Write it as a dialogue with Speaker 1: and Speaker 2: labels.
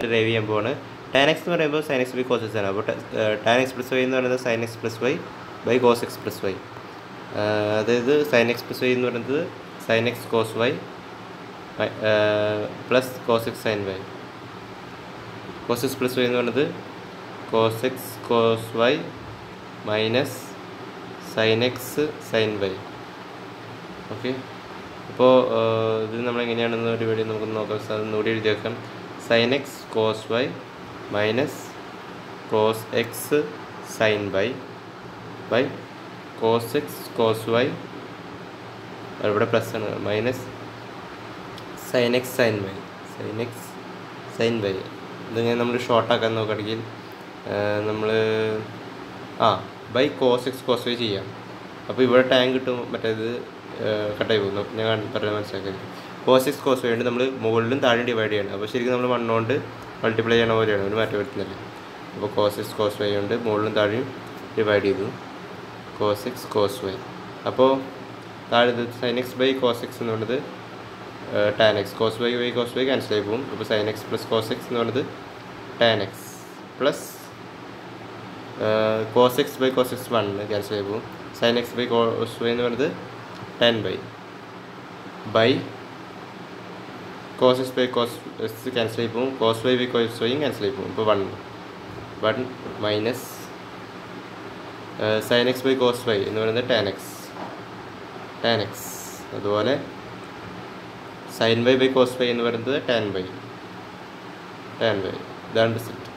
Speaker 1: Drive ചെയ്യാൻ പോവാണ്. Tan x എന്ന് പറയുമ്പോൾ sine x by cos x ആണ്. അപ്പോൾ ടാൻ എക്സ് പ്ലസ് വൈ എന്ന് പറയുന്നത് sine x plus y by cos x plus y അതായത് സൈൻ എക്സ് പ്ലസ് വൈ എന്ന് പറയുന്നത് sine x cos y plus cos x sine y cos x plus y എന്ന് പറയുന്നത് cos x cos y minus sine x sine y okay അപ്പോൾ ഇത് നമ്മളെങ്ങനെയാണെന്ന് ഒരു video നമുക്ക് നോക്കാം. സാർ ഒന്നുകൂടി എഴുതി വെക്കാം. Sine x cos y minus cos x sine y by cos x cos y ഇവിടെ പ്ലസ് ആണ്. Minus sine x sine y sine x sine y ഇതിങ്ങനെ നമ്മൾ ഷോർട്ടാക്കാൻ നോക്കുകയാണെങ്കിൽ നമ്മൾ ആ by cos x cos y ചെയ്യാം. അപ്പോൾ ഇവിടെ ടാങ്ക് കിട്ടും മറ്റേത് കട്ടായി പോകുന്നു. ഞാൻ പറഞ്ഞത് മനസ്സിലാക്കിയത്. കോസ് എക്സ് കോസ് വൈ ഉണ്ട് നമ്മൾ മുകളിലും താഴെ ഡിവൈഡ് ചെയ്യണം. അപ്പോൾ ശരിക്കും നമ്മൾ വണ്ണോണ്ട് മൾട്ടിപ്ലൈ ചെയ്യണ പോലെയാണ്. ഒരു മാറ്റം വരുത്തുന്നില്ല. അപ്പോൾ കോസ് എക്സ് കോസ് വൈ ഉണ്ട് മുകളിലും താഴെയും ഡിവൈഡ് ചെയ്തു. കോസ് എക്സ് കോസ് വൈ അപ്പോൾ താഴെ sine x by cos x എന്ന് പറയുന്നത് tan x cos y y cos y cancel ആയി പോകും. അപ്പോൾ sine x plus cos x എന്ന് പറയുന്നത് tan x plus cos x by cos x one cancel ആയി പോകും. Sine x by cos y എന്ന് പറയുന്നത് tan by by cos x by cos x cancel ആയി പോകും കോസ് വൈ ബൈ കോസ് വൈയും cancel ആയി പോകും ഇപ്പോൾ one one minus sine x by cos y എന്ന് പറയുന്നത് ടാൻ എക്സ് ടാൻ എക്സ് അതുപോലെ sine y by cos y എന്ന് പറയുന്നത് ടാൻ വൈ ടാൻ വൈ ഇതാണ് റിസൾട്ട്